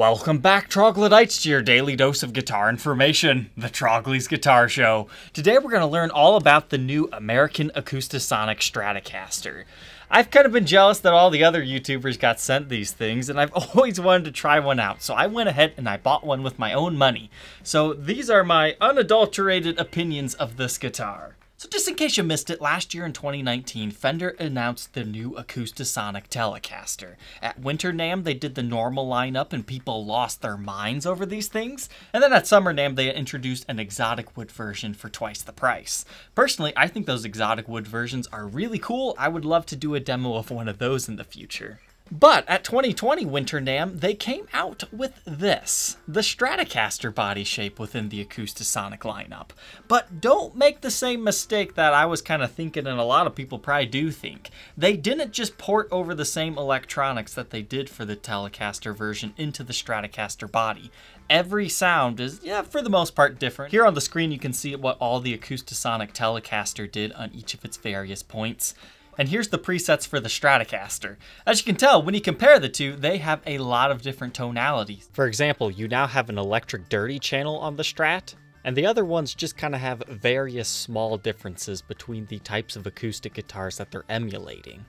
Welcome back, troglodytes, to your daily dose of guitar information, the Trogly's Guitar Show. Today we're going to learn all about the new American Acoustasonic Stratocaster. I've kind of been jealous that all the other YouTubers got sent these things, and I've always wanted to try one out, so I went ahead and I bought one with my own money. So these are my unadulterated opinions of this guitar. So just in case you missed it, last year in 2019, Fender announced the new Acoustasonic Telecaster. At Winter NAMM, they did the normal lineup and people lost their minds over these things. And then at Summer NAMM, they introduced an exotic wood version for twice the price. Personally, I think those exotic wood versions are really cool. I would love to do a demo of one of those in the future. But at 2020 Winter NAMM, they came out with this, the Stratocaster body shape within the Acoustasonic lineup. But don't make the same mistake that I was kind of thinking and a lot of people probably do think. They didn't just port over the same electronics that they did for the Telecaster version into the Stratocaster body. Every sound is, yeah, for the most part different. Here on the screen you can see what all the Acoustasonic Telecaster did on each of its various points. And here's the presets for the Stratocaster. As you can tell, when you compare the two, they have a lot of different tonalities. For example, you now have an electric dirty channel on the Strat, and the other ones just kind of have various small differences between the types of acoustic guitars that they're emulating.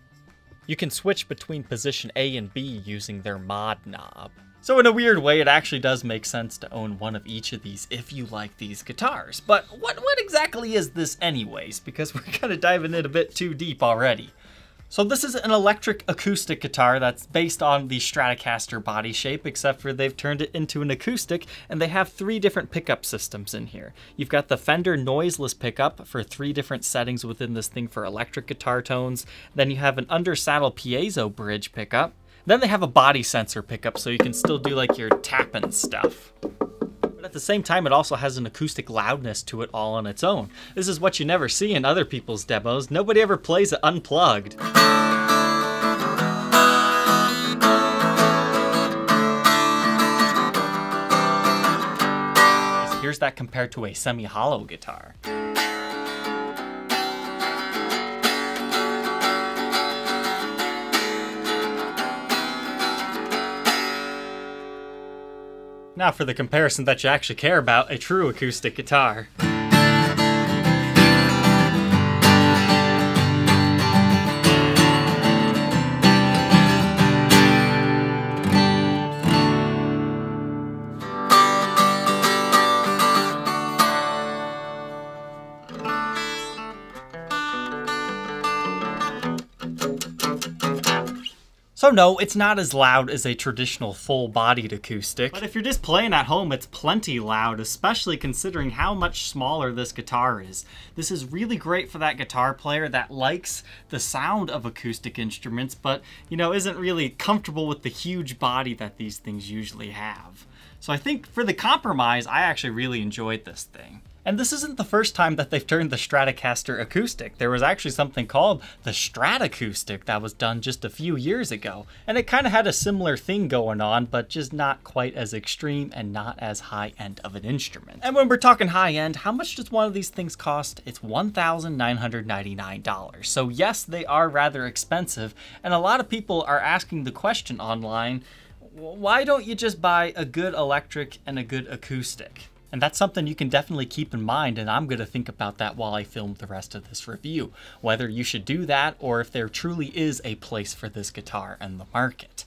You can switch between position A and B using their mod knob. So in a weird way, it actually does make sense to own one of each of these if you like these guitars. But what, what exactly is this anyways? Because we're kind of diving in a bit too deep already. So this is an electric acoustic guitar that's based on the Stratocaster body shape, except for they've turned it into an acoustic, and they have three different pickup systems in here. You've got the Fender noiseless pickup for three different settings within this thing for electric guitar tones. Then you have an under saddle piezo bridge pickup. Then they have a body sensor pickup so you can still do like your tapping stuff. But at the same time, it also has an acoustic loudness to it all on its own. This is what you never see in other people's demos. Nobody ever plays it unplugged. Here's that compared to a semi-hollow guitar. Now for the comparison that you actually care about, a true acoustic guitar. No, it's not as loud as a traditional full-bodied acoustic, but if you're just playing at home, it's plenty loud, especially considering how much smaller this guitar is. This is really great for that guitar player that likes the sound of acoustic instruments, but, you know, isn't really comfortable with the huge body that these things usually have. So I think for the compromise, I actually really enjoyed this thing. And this isn't the first time that they've turned the Stratocaster acoustic. There was actually something called the Stratacoustic that was done just a few years ago. And it kind of had a similar thing going on, but just not quite as extreme and not as high end of an instrument. And when we're talking high end, how much does one of these things cost? It's $1,999. So yes, they are rather expensive. And a lot of people are asking the question online, why don't you just buy a good electric and a good acoustic? And that's something you can definitely keep in mind, and I'm going to think about that while I film the rest of this review. Whether you should do that, or if there truly is a place for this guitar in the market.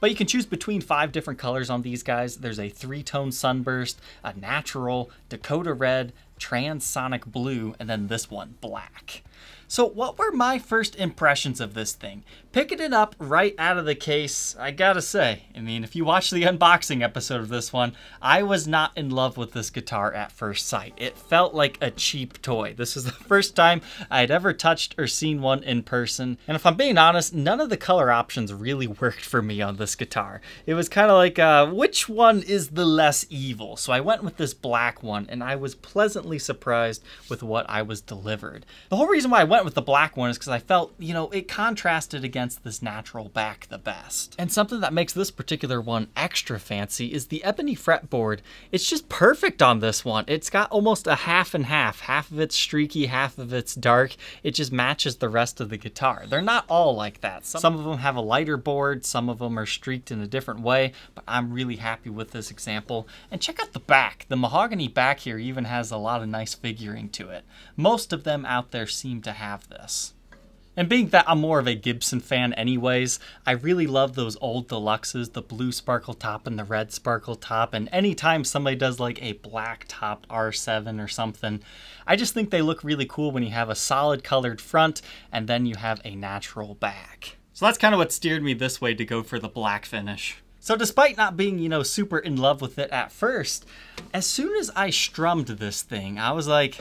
But you can choose between five different colors on these guys. There's a three-tone sunburst, a natural, Dakota red, transonic blue, and then this one, black. So what were my first impressions of this thing? Picking it up right out of the case, I gotta say, I mean, if you watch the unboxing episode of this one, I was not in love with this guitar at first sight. It felt like a cheap toy. This is the first time I had ever touched or seen one in person, and if I'm being honest, none of the color options really worked for me on this guitar. It was kind of like, uh, which one is the less evil? So I went with this black one, and I was pleasantly surprised with what I was delivered. The whole reason why I went with the black one is because I felt, you know, it contrasted against this natural back the best. And something that makes this particular one extra fancy is the ebony fretboard. It's just perfect on this one. It's got almost a half and half. Half of it's streaky, half of it's dark. It just matches the rest of the guitar. They're not all like that. Some of them have a lighter board, some of them are streaked in a different way, but I'm really happy with this example. And check out the back. The mahogany back here even has a lot of nice figuring to it. Most of them out there seem to have this. And being that I'm more of a Gibson fan anyways, I really love those old deluxes, the blue sparkle top and the red sparkle top, and anytime somebody does like a black top R7 or something, I just think they look really cool when you have a solid colored front and then you have a natural back. So that's kind of what steered me this way to go for the black finish. So despite not being, you know, super in love with it at first, as soon as I strummed this thing, I was like,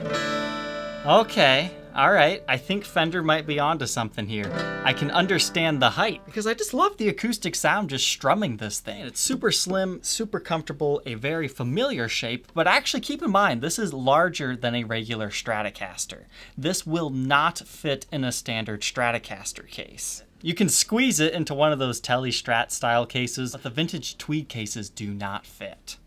okay, all right, I think Fender might be onto something here. I can understand the height because I just love the acoustic sound just strumming this thing. It's super slim, super comfortable, a very familiar shape, but actually keep in mind, this is larger than a regular Stratocaster. This will not fit in a standard Stratocaster case. You can squeeze it into one of those Telestrat style cases, but the vintage tweed cases do not fit.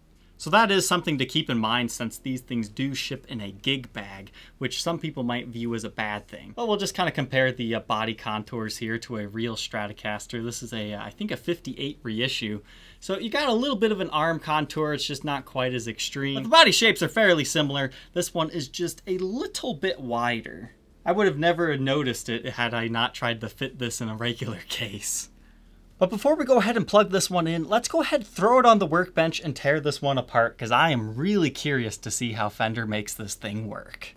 So that is something to keep in mind since these things do ship in a gig bag, which some people might view as a bad thing. But we'll just kind of compare the uh, body contours here to a real Stratocaster. This is a, uh, I think a 58 reissue. So you got a little bit of an arm contour, it's just not quite as extreme. But the body shapes are fairly similar. This one is just a little bit wider. I would have never noticed it had I not tried to fit this in a regular case. But before we go ahead and plug this one in, let's go ahead, throw it on the workbench and tear this one apart because I am really curious to see how Fender makes this thing work.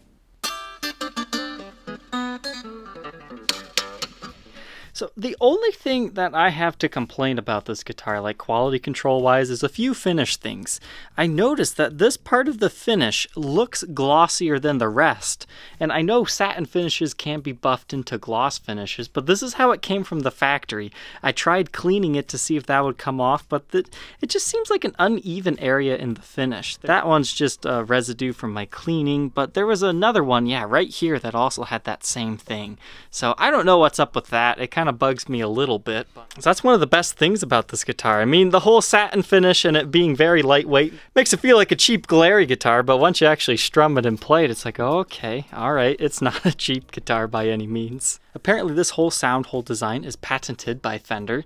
So the only thing that I have to complain about this guitar, like quality control wise, is a few finish things. I noticed that this part of the finish looks glossier than the rest. And I know satin finishes can be buffed into gloss finishes, but this is how it came from the factory. I tried cleaning it to see if that would come off, but the, it just seems like an uneven area in the finish. That one's just a residue from my cleaning, but there was another one, yeah, right here that also had that same thing. So I don't know what's up with that. It kind kind of bugs me a little bit. So that's one of the best things about this guitar. I mean, the whole satin finish and it being very lightweight makes it feel like a cheap Glarry guitar, but once you actually strum it and play it, it's like, okay, all right, it's not a cheap guitar by any means. Apparently this whole sound hole design is patented by Fender.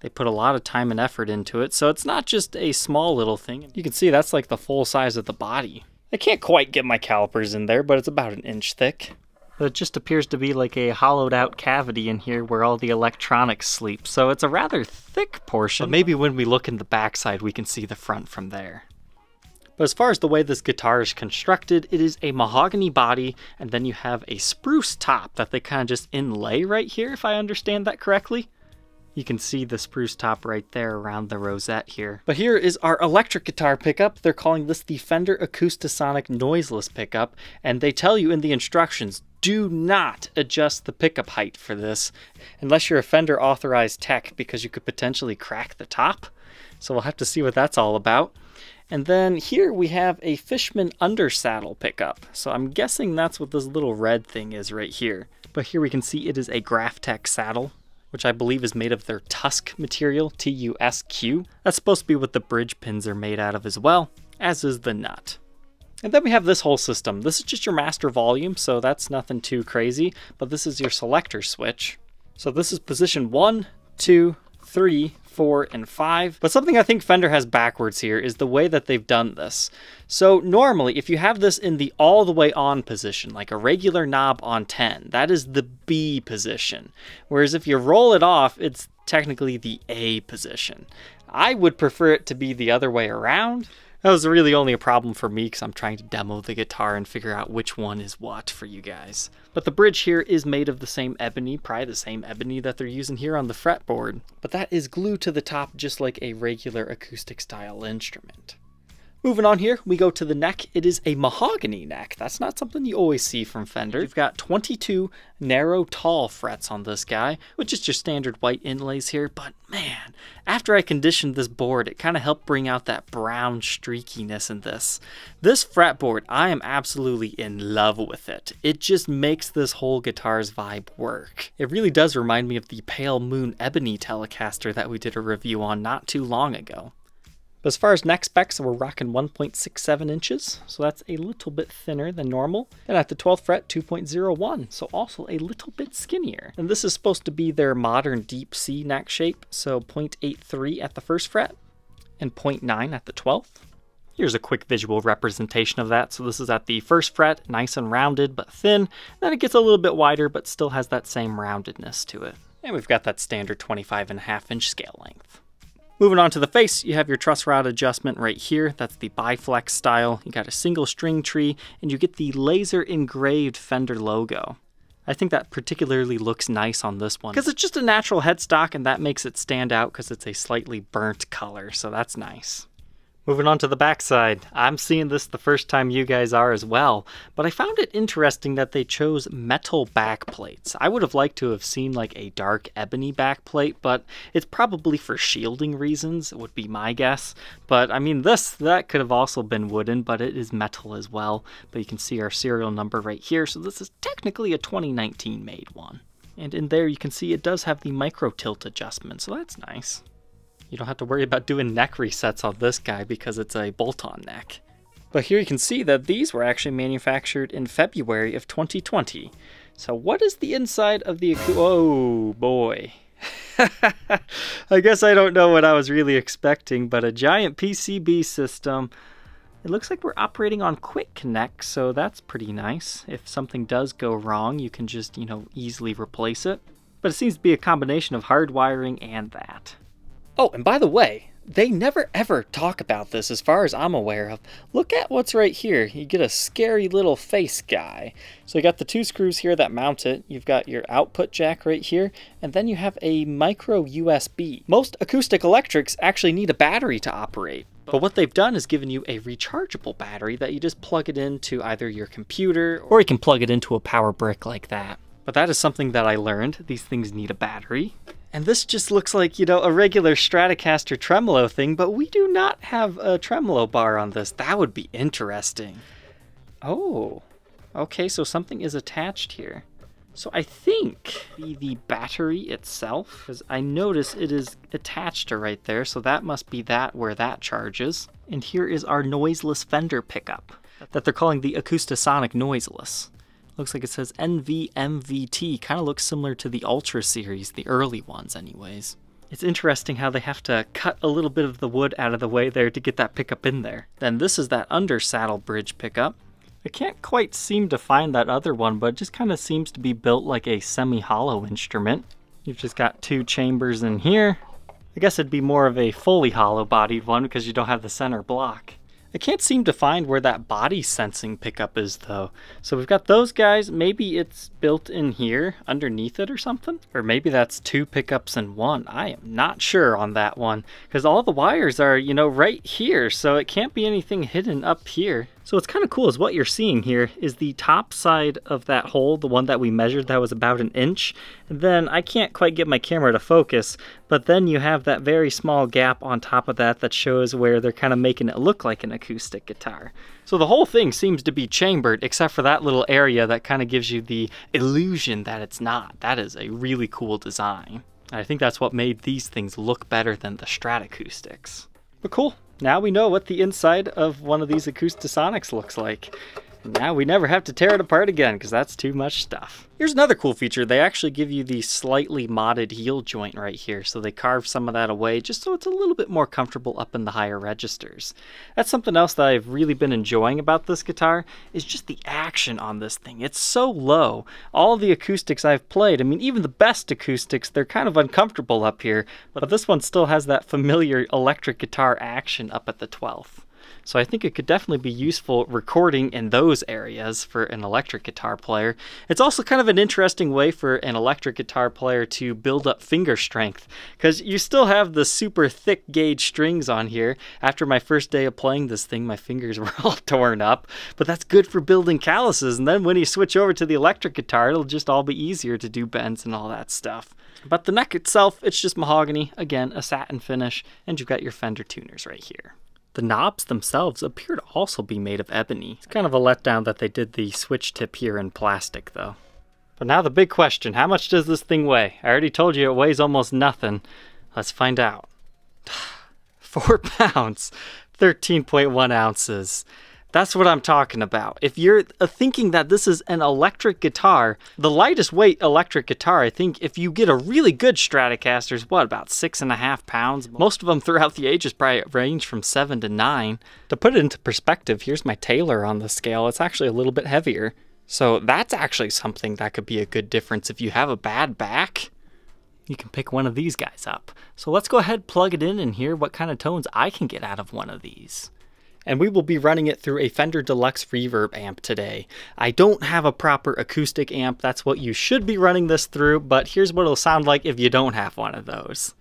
They put a lot of time and effort into it, so it's not just a small little thing. You can see that's like the full size of the body. I can't quite get my calipers in there, but it's about an inch thick. It just appears to be like a hollowed out cavity in here where all the electronics sleep, so it's a rather thick portion. But maybe when we look in the backside we can see the front from there. But as far as the way this guitar is constructed, it is a mahogany body, and then you have a spruce top that they kind of just inlay right here, if I understand that correctly. You can see the spruce top right there around the rosette here. But here is our electric guitar pickup. They're calling this the Fender Acoustasonic Noiseless Pickup, and they tell you in the instructions, do not adjust the pickup height for this unless you're a Fender authorized tech because you could potentially crack the top. So we'll have to see what that's all about. And then here we have a Fishman undersaddle pickup. So I'm guessing that's what this little red thing is right here. But here we can see it is a Graph Tech saddle which I believe is made of their TUSQ material, T-U-S-Q. That's supposed to be what the bridge pins are made out of as well, as is the nut. And then we have this whole system. This is just your master volume, so that's nothing too crazy, but this is your selector switch. So this is position one, two, three, four, and five. But something I think Fender has backwards here is the way that they've done this. So normally, if you have this in the all the way on position, like a regular knob on 10, that is the B position. Whereas if you roll it off, it's technically the A position. I would prefer it to be the other way around. That was really only a problem for me because I'm trying to demo the guitar and figure out which one is what for you guys. But the bridge here is made of the same ebony, probably the same ebony that they're using here on the fretboard. But that is glued to the top just like a regular acoustic style instrument. Moving on here, we go to the neck. It is a mahogany neck. That's not something you always see from Fender. You've got 22 narrow, tall frets on this guy, which is your standard white inlays here. But man, after I conditioned this board, it kind of helped bring out that brown streakiness in this. This fretboard, I am absolutely in love with it. It just makes this whole guitar's vibe work. It really does remind me of the Pale Moon Ebony Telecaster that we did a review on not too long ago. But as far as neck specs, we're rocking 1.67 inches, so that's a little bit thinner than normal. And at the 12th fret, 2.01, so also a little bit skinnier. And this is supposed to be their modern deep C neck shape, so 0.83 at the first fret and 0.9 at the 12th. Here's a quick visual representation of that. So this is at the first fret, nice and rounded but thin. Then it gets a little bit wider but still has that same roundedness to it. And we've got that standard 25 and a half inch scale length. Moving on to the face, you have your truss rod adjustment right here. That's the biflex style. You got a single string tree, and you get the laser engraved Fender logo. I think that particularly looks nice on this one because it's just a natural headstock and that makes it stand out because it's a slightly burnt color, so that's nice. Moving on to the backside, I'm seeing this the first time you guys are as well, but I found it interesting that they chose metal backplates. I would have liked to have seen like a dark ebony backplate, but it's probably for shielding reasons, would be my guess. But I mean, this, that could have also been wooden, but it is metal as well. But you can see our serial number right here, so this is technically a 2019 made one. And in there you can see it does have the micro tilt adjustment, so that's nice. You don't have to worry about doing neck resets on this guy because it's a bolt-on neck. But here you can see that these were actually manufactured in February of 2020. So what is the inside of the... Oh boy. I guess I don't know what I was really expecting, but a giant PCB system. It looks like we're operating on Quick Connect, so that's pretty nice. If something does go wrong, you can just, you know, easily replace it. But it seems to be a combination of hardwiring and that. Oh, and by the way, they never ever talk about this as far as I'm aware of. Look at what's right here. You get a scary little face guy. So you got the two screws here that mount it. You've got your output jack right here, and then you have a micro USB. Most acoustic electrics actually need a battery to operate. But what they've done is given you a rechargeable battery that you just plug it into either your computer or you can plug it into a power brick like that. But that is something that I learned. These things need a battery. And this just looks like, you know, a regular Stratocaster tremolo thing, but we do not have a tremolo bar on this. That would be interesting. Oh, okay, so something is attached here. So I think the, the battery itself, because I notice it is attached to right there, so that must be that where that charges. And here is our noiseless Fender pickup that they're calling the Acoustasonic Noiseless. Looks like it says NVMVT. Kind of looks similar to the Ultra series, the early ones, anyways. It's interesting how they have to cut a little bit of the wood out of the way there to get that pickup in there. Then this is that under saddle bridge pickup. I can't quite seem to find that other one, but it just kind of seems to be built like a semi-hollow instrument. You've just got two chambers in here. I guess it'd be more of a fully hollow bodied one because you don't have the center block. I can't seem to find where that body sensing pickup is though. So we've got those guys. Maybe it's built in here underneath it or something. Or maybe that's two pickups in one. I am not sure on that one because all the wires are, you know, right here. So it can't be anything hidden up here. So what's kind of cool is what you're seeing here is the top side of that hole, the one that we measured that was about an inch. And then I can't quite get my camera to focus, but then you have that very small gap on top of that that shows where they're kind of making it look like an acoustic guitar. So the whole thing seems to be chambered except for that little area that kind of gives you the illusion that it's not. That is a really cool design. I think that's what made these things look better than the Stratacoustics. But cool, now we know what the inside of one of these Acoustasonics looks like. Now we never have to tear it apart again because that's too much stuff. Here's another cool feature. They actually give you the slightly modded heel joint right here. So they carve some of that away just so it's a little bit more comfortable up in the higher registers. That's something else that I've really been enjoying about this guitar is just the action on this thing. It's so low. All the acoustics I've played, I mean, even the best acoustics, they're kind of uncomfortable up here, but this one still has that familiar electric guitar action up at the 12th. So I think it could definitely be useful recording in those areas for an electric guitar player. It's also kind of an interesting way for an electric guitar player to build up finger strength because you still have the super thick gauge strings on here. After my first day of playing this thing, my fingers were all torn up, but that's good for building calluses. And then when you switch over to the electric guitar, it'll just all be easier to do bends and all that stuff. But the neck itself, it's just mahogany, again, a satin finish, and you've got your Fender tuners right here. The knobs themselves appear to also be made of ebony. It's kind of a letdown that they did the switch tip here in plastic, though. But now the big question, how much does this thing weigh? I already told you it weighs almost nothing. Let's find out. Four pounds, 13.1 ounces. That's what I'm talking about. If you're uh, thinking that this is an electric guitar, the lightest weight electric guitar, I think if you get a really good Stratocaster is what, about six and a half pounds? Most of them throughout the ages probably range from seven to nine. To put it into perspective, here's my Taylor on the scale. It's actually a little bit heavier. So that's actually something that could be a good difference if you have a bad back. You can pick one of these guys up. So let's go ahead, plug it in, and hear what kind of tones I can get out of one of these and we will be running it through a Fender Deluxe Reverb amp today. I don't have a proper acoustic amp, that's what you should be running this through, but here's what it'll sound like if you don't have one of those.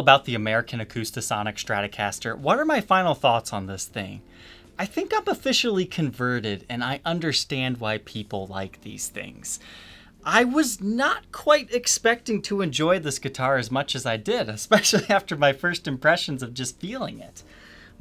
About the American Acoustasonic Stratocaster, what are my final thoughts on this thing? I think I'm officially converted and I understand why people like these things. I was not quite expecting to enjoy this guitar as much as I did, especially after my first impressions of just feeling it.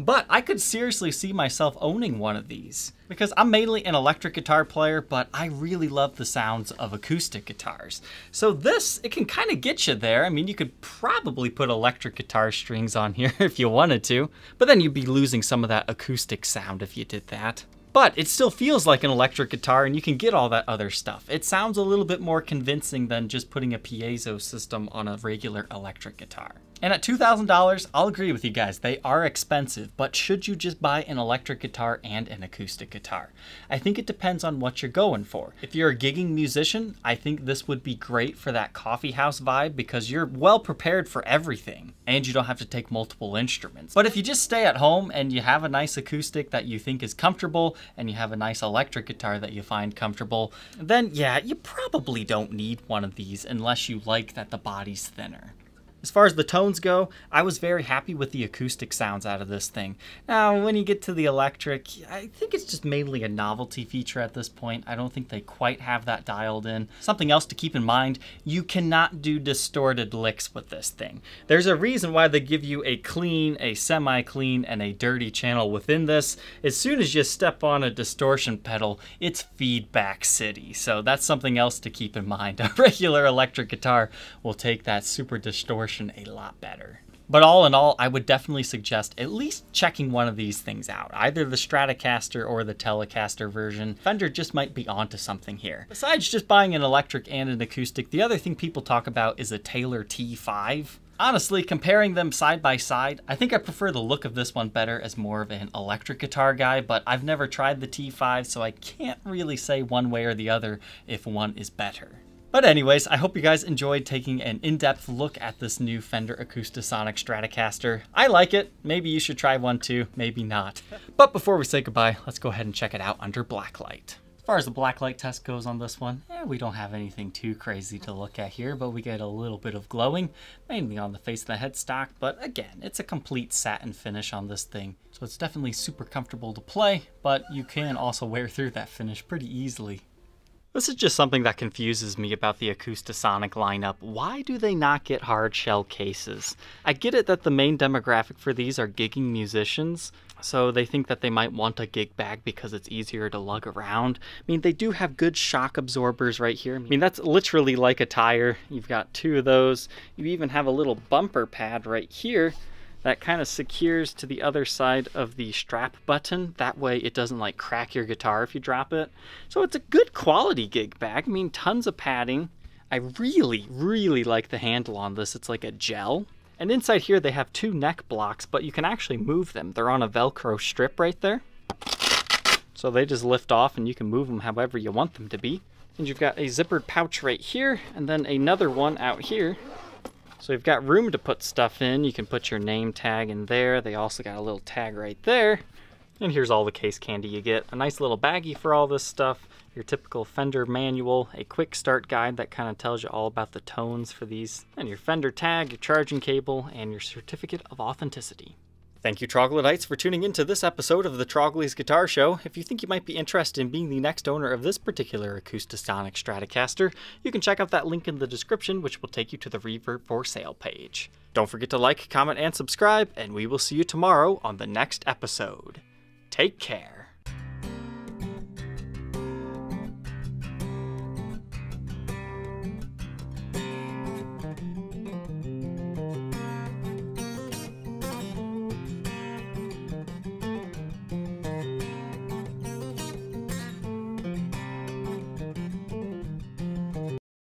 But I could seriously see myself owning one of these because I'm mainly an electric guitar player, but I really love the sounds of acoustic guitars. So this, it can kind of get you there. I mean, you could probably put electric guitar strings on here if you wanted to, but then you'd be losing some of that acoustic sound if you did that. But it still feels like an electric guitar and you can get all that other stuff. It sounds a little bit more convincing than just putting a piezo system on a regular electric guitar. And at $2,000, I'll agree with you guys, they are expensive, but should you just buy an electric guitar and an acoustic guitar? I think it depends on what you're going for. If you're a gigging musician, I think this would be great for that coffee house vibe because you're well prepared for everything and you don't have to take multiple instruments. But if you just stay at home and you have a nice acoustic that you think is comfortable and you have a nice electric guitar that you find comfortable, then yeah, you probably don't need one of these unless you like that the body's thinner. As far as the tones go, I was very happy with the acoustic sounds out of this thing. Now, when you get to the electric, I think it's just mainly a novelty feature at this point. I don't think they quite have that dialed in. Something else to keep in mind, you cannot do distorted licks with this thing. There's a reason why they give you a clean, a semi-clean, and a dirty channel within this. As soon as you step on a distortion pedal, it's feedback city. So that's something else to keep in mind. A regular electric guitar will take that super distortion a lot better. But all in all, I would definitely suggest at least checking one of these things out, either the Stratocaster or the Telecaster version. Fender just might be onto something here. Besides just buying an electric and an acoustic, the other thing people talk about is a Taylor T5. Honestly, comparing them side by side, I think I prefer the look of this one better as more of an electric guitar guy, but I've never tried the T5, so I can't really say one way or the other if one is better. But anyways, I hope you guys enjoyed taking an in-depth look at this new Fender Acoustasonic Stratocaster. I like it. Maybe you should try one too, maybe not. But before we say goodbye, let's go ahead and check it out under blacklight. As far as the blacklight test goes on this one, eh, we don't have anything too crazy to look at here, but we get a little bit of glowing, mainly on the face of the headstock, but again, it's a complete satin finish on this thing. So it's definitely super comfortable to play, but you can also wear through that finish pretty easily. This is just something that confuses me about the Acoustasonic lineup. Why do they not get hard shell cases? I get it that the main demographic for these are gigging musicians, so they think that they might want a gig bag because it's easier to lug around. I mean, they do have good shock absorbers right here. I mean, that's literally like a tire. You've got two of those. You even have a little bumper pad right here that kind of secures to the other side of the strap button. That way it doesn't like crack your guitar if you drop it. So it's a good quality gig bag. I mean, tons of padding. I really, really like the handle on this. It's like a gel. And inside here they have two neck blocks, but you can actually move them. They're on a Velcro strip right there. So they just lift off and you can move them however you want them to be. And you've got a zippered pouch right here, and then another one out here so you've got room to put stuff in. You can put your name tag in there. They also got a little tag right there. And here's all the case candy you get. A nice little baggie for all this stuff. Your typical Fender manual, a quick start guide that kind of tells you all about the tones for these, and your Fender tag, your charging cable, and your certificate of authenticity. Thank you, Troglodytes, for tuning into this episode of the Trogly's Guitar Show. If you think you might be interested in being the next owner of this particular Acoustasonic Stratocaster, you can check out that link in the description, which will take you to the Reverb for Sale page. Don't forget to like, comment, and subscribe, and we will see you tomorrow on the next episode. Take care.